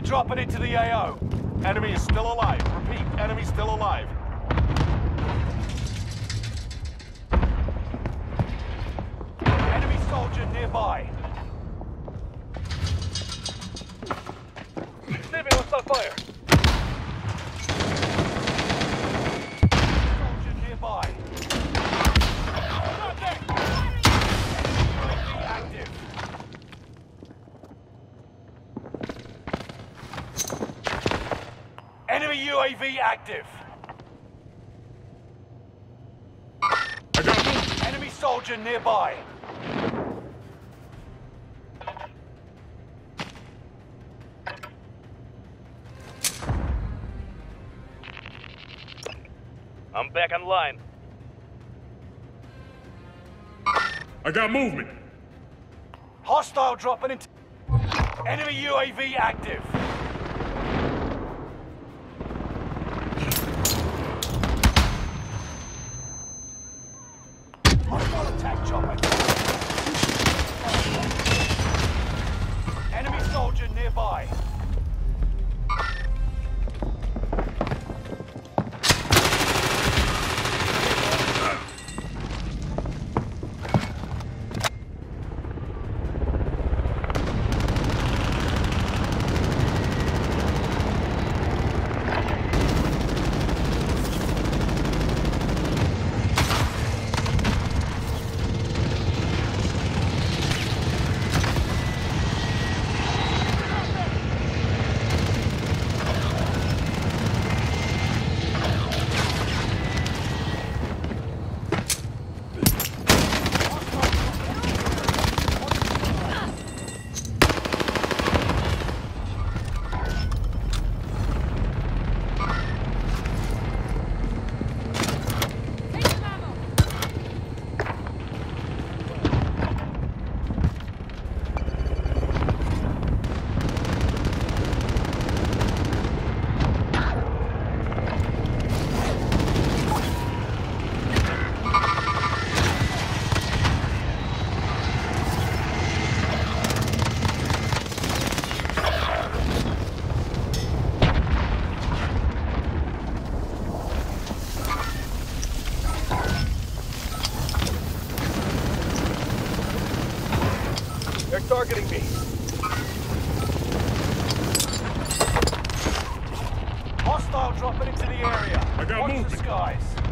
dropping into the AO. Enemy is still alive. Repeat, enemy still alive. Enemy soldier nearby. Enemy UAV active. I got movement. Enemy soldier nearby. I'm back online. I got movement. Hostile dropping into. Enemy UAV active. They're targeting me. Hostile dropping into the area. I got Watch the skies.